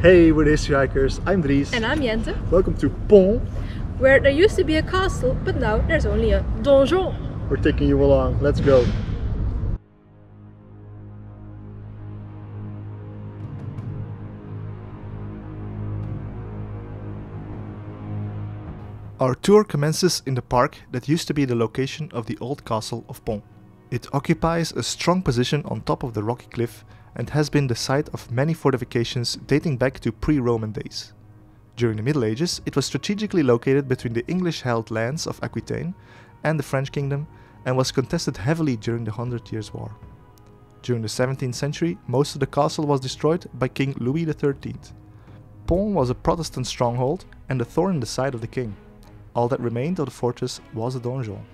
Hey, we're the History Hikers. I'm Dries. And I'm Jente, Welcome to Pons. where there used to be a castle, but now there's only a donjon. We're taking you along. Let's go. Our tour commences in the park that used to be the location of the old castle of Pons. It occupies a strong position on top of the rocky cliff and has been the site of many fortifications dating back to pre-Roman days. During the Middle Ages, it was strategically located between the English-held lands of Aquitaine and the French kingdom and was contested heavily during the Hundred Years' War. During the 17th century, most of the castle was destroyed by King Louis XIII. Pons was a Protestant stronghold and a thorn in the side of the king. All that remained of the fortress was a donjon.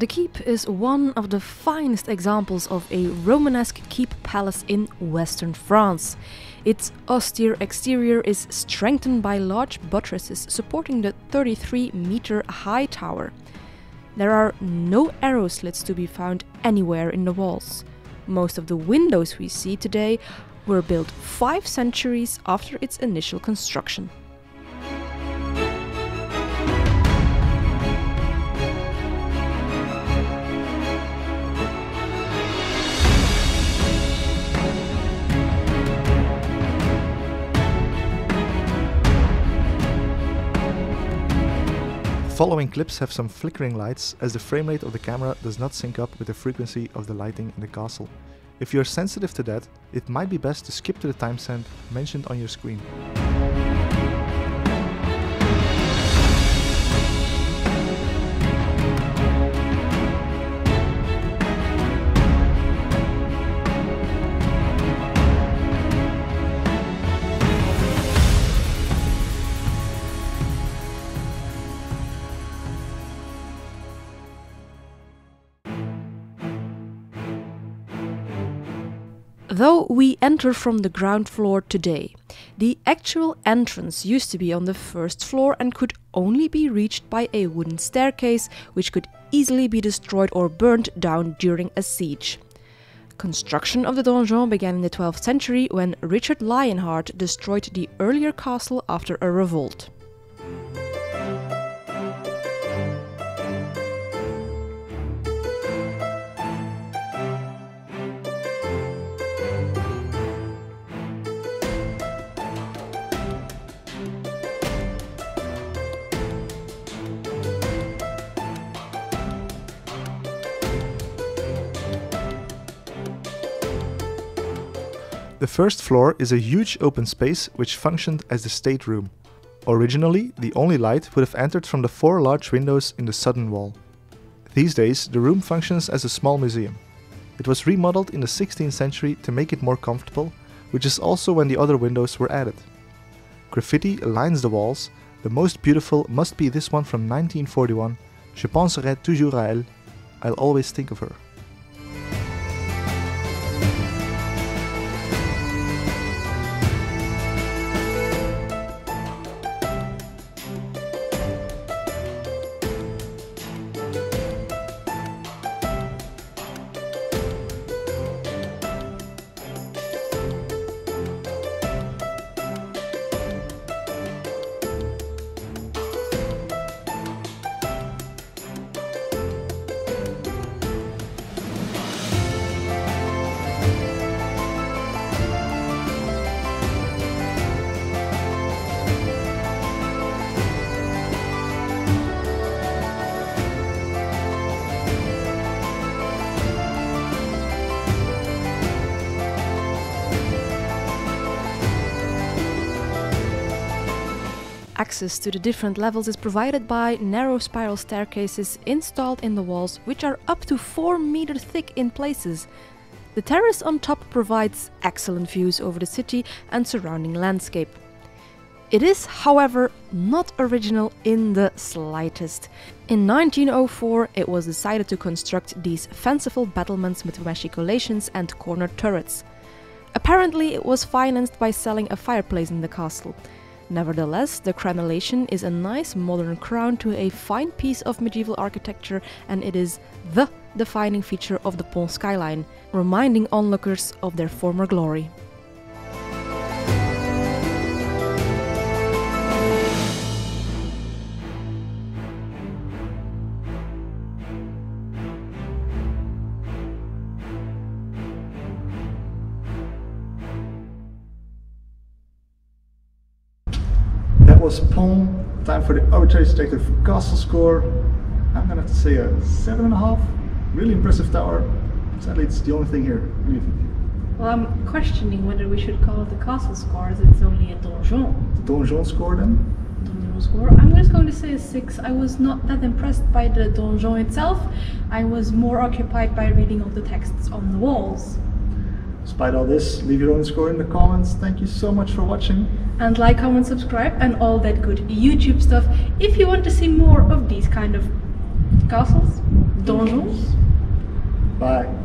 The keep is one of the finest examples of a Romanesque keep palace in western France. Its austere exterior is strengthened by large buttresses supporting the 33 meter high tower. There are no arrow slits to be found anywhere in the walls. Most of the windows we see today were built five centuries after its initial construction. Following clips have some flickering lights as the frame rate of the camera does not sync up with the frequency of the lighting in the castle. If you are sensitive to that, it might be best to skip to the timestamp mentioned on your screen. Though we enter from the ground floor today, the actual entrance used to be on the first floor and could only be reached by a wooden staircase, which could easily be destroyed or burned down during a siege. Construction of the donjon began in the 12th century when Richard Lionheart destroyed the earlier castle after a revolt. The first floor is a huge open space which functioned as the stateroom. Originally, the only light would have entered from the four large windows in the southern wall. These days, the room functions as a small museum. It was remodeled in the 16th century to make it more comfortable, which is also when the other windows were added. Graffiti lines the walls. The most beautiful must be this one from 1941. Je penserai toujours à elle. I'll always think of her. Access to the different levels is provided by narrow spiral staircases installed in the walls, which are up to 4 meter thick in places. The terrace on top provides excellent views over the city and surrounding landscape. It is, however, not original in the slightest. In 1904, it was decided to construct these fanciful battlements with machicolations and corner turrets. Apparently, it was financed by selling a fireplace in the castle. Nevertheless, the crenellation is a nice modern crown to a fine piece of medieval architecture, and it is the defining feature of the Pons skyline, reminding onlookers of their former glory. Was Pons. Time for the arbitrary detective for castle score. I'm gonna have to say a seven and a half. Really impressive tower. Sadly, it's the only thing here. What do you think? Well, I'm questioning whether we should call it the castle score as it's only a donjon. The donjon score then? Donjon score. I'm just going to say a six. I was not that impressed by the donjon itself. I was more occupied by reading all the texts on the walls. Despite all this, leave your own score in the comments. Thank you so much for watching. And like, comment, subscribe, and all that good YouTube stuff if you want to see more of these kind of castles, donjons. Bye.